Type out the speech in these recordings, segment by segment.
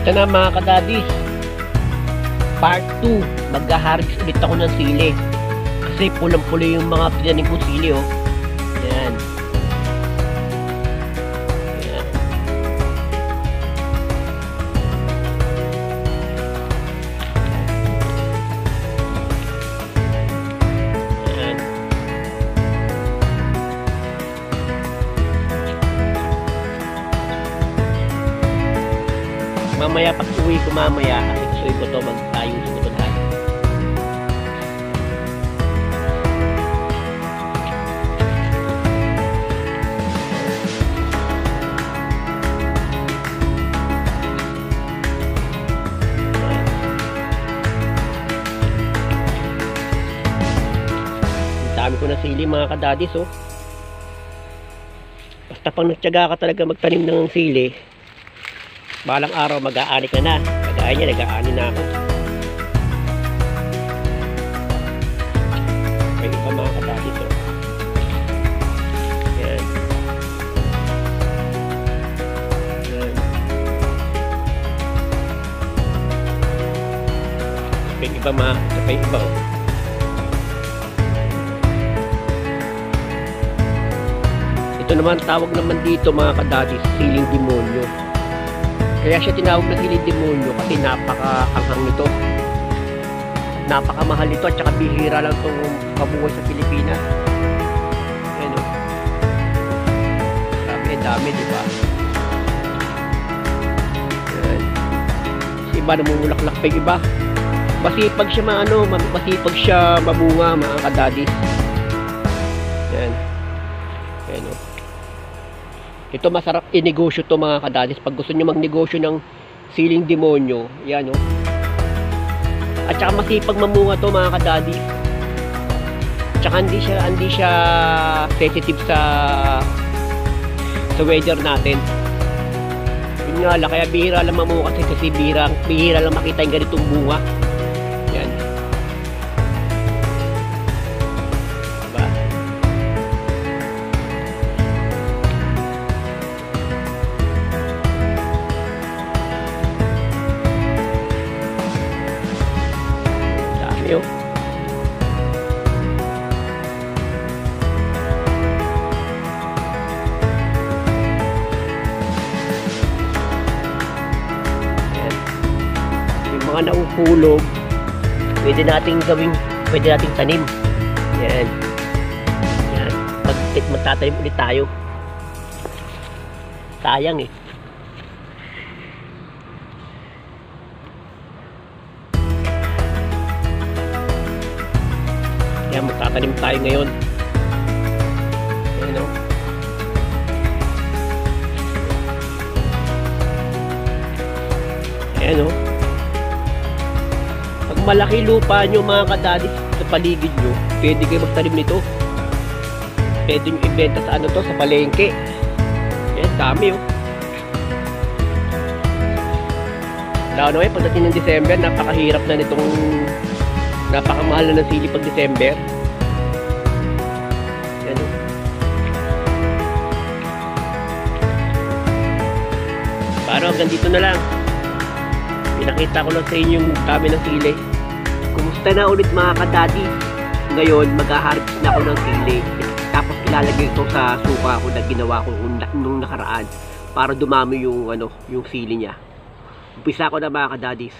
Ito na mga kadadis. Part 2. Mag-harvest ulit ako ng sili. Kasi pulang-pula yung mga pinanin kong sili oh. Yan. Mamaya pag uwi ko mamaya, kasi gusto ko to magtayos ko to lahat. Dami ko na sili mga kadadis oh. Basta pang nagtyaga ka talaga magtanim ng sili, balang araw mag-aani ka na. Kagaya niya, nag-aani na ako. May iba mga kadadis oh. Yan. Yan. May iba mga, may iba. Ito naman tawag naman dito mga kadadis, siling demonyo. Kaya siya tinawag na siling demonyo kasi napaka-anghang nito. Napakamahal nito at saka bihira lang itong mabuhay sa Pilipinas. Ayan o. Ang dami, di ba? Ayan. Iba namumulaklak pa yung iba. Masipag siya maano, ma- masipag siya mabunga mga kadadis. Yan. Ayan o. Ito masarap inegosyo to mga kadalis. Pag gusto nyo magnegosyo ng siling demonyo, yan o. At saka masipag mamunga to mga kadadis. Tsaka hindi siya, hindi siya sensitive sa sa weather natin. Yun nga lang, kaya bihira lang mamunga kasi kasi bihira, bihira lang makita yung ganitong bunga. Mga nauhulog, pwede nating gawing, pwede nating tanim. Yan. Yan. Pag magtatanim ulit tayo. Sayang eh. Kaya magtatanim tayo ngayon. Ayan o. malaki lupa nyo mga kadadis sa paligid nyo, pwede kayo magtanim nito. Pwede nyo ibenta sa ano to, sa palengke. Ayan, dami o. Lalo na ngayon, pagdating ng December, napakahirap na nitong napakamahal na ng sili pag December. Yan o. Para hanggang dito na lang. Pinakita ko lang sa inyo yung dami ng sili. Kumusta na ulit mga kadadi? Ngayon, mag-harvest na ako ng sili. Tapos ilalagay ito sa suka ko na ginawa ko nung, nakaraan para dumami yung ano, yung sili niya. Umpisa ko na mga kadadis.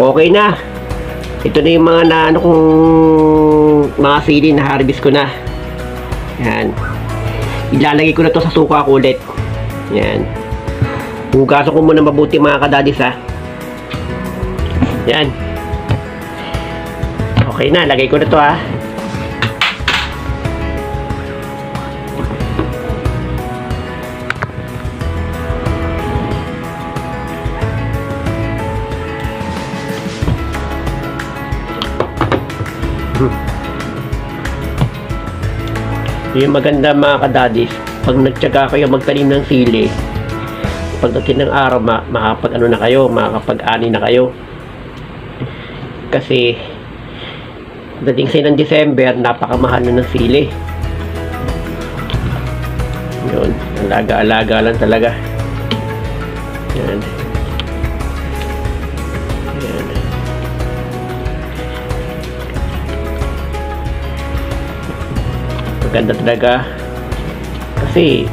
Okay na. Ito na yung mga na ano kong mga sili na harvest ko na. Yan. Ilalagay ko na to sa suka ko ulit. Yan. Hugasan ko muna mabuti mga kadadis ha. Yan. Okay na, lagay ko na to ha. Yung maganda mga kadadis, pag nagtyaga kayo magtanim ng sili, pagdating ng araw, ma makapag ano na kayo, makakapag-ani na kayo. Kasi, dating sa ng December, napakamahal na ng sili. Yun, alaga-alaga lang talaga. Yan. Maganda talaga. Kasi,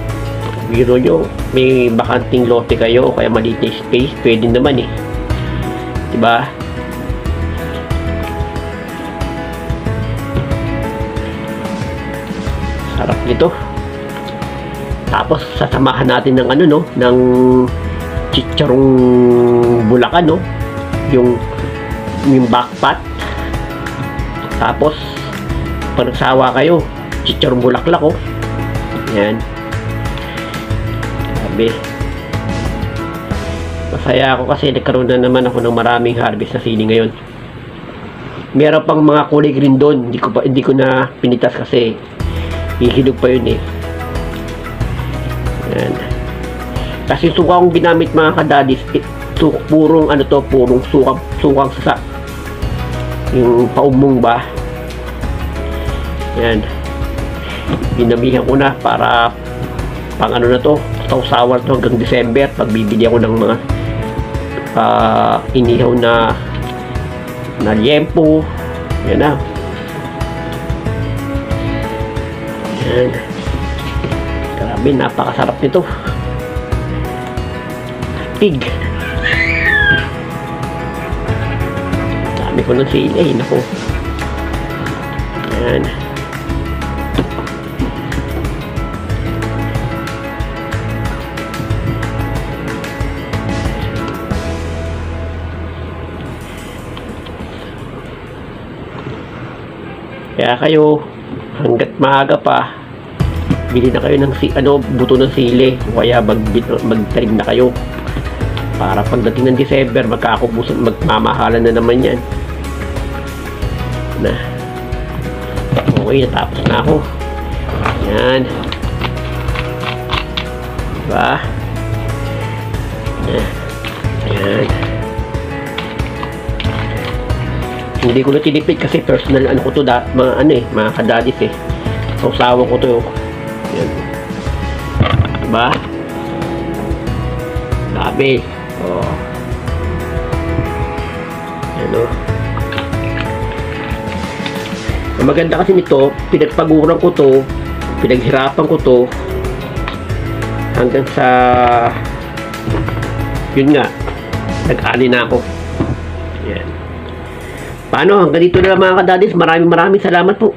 biro nyo, may bakanting lote kayo, kaya maliit na space, pwede naman eh. Diba? Sarap nito. Tapos, sasamahan natin ng ano, no? Ng chicharong bulakan, no? Yung, yung backpat. Tapos, pag nagsawa kayo, chicharong bulaklak, oh. Yan. Sabi. Masaya ako kasi nagkaroon na naman ako ng maraming harvest na sili ngayon. Meron pang mga kulay green doon. Hindi ko pa hindi ko na pinitas kasi hihinog pa yun eh. Yan. Kasi suka kong ginamit mga kadadis, eh, su purong ano to, purong sukang sukang sa yung paumong ba. Yan. Ginamihan ko na para pang ano na to, sausawan to hanggang December. Pagbibili ako ng mga uh, inihaw na na liempo. Yan na. Yan. Grabe, napakasarap nito. Pig. Dami ko ng sili. Naku. Yan. Kaya kayo, hanggat maaga pa, bili na kayo ng si, ano, buto ng sili. O kaya mag, magtarim na kayo. Para pagdating ng December, magkakakubusan, magmamahalan na naman yan. Na. Okay, natapos na ako. Yan. Diba? Hindi ko na tinipid kasi personal ano ko to da, mga ano eh, mga kadadis eh. Sausawa ko to. Yan. Diba? Sabi. Oh. Ano? Ang maganda kasi nito, pinagpaguran ko to, pinaghirapan ko to, hanggang sa yun nga, nag-ani na ako. Paano? Hanggang dito na lang mga kadadis. Maraming maraming salamat po.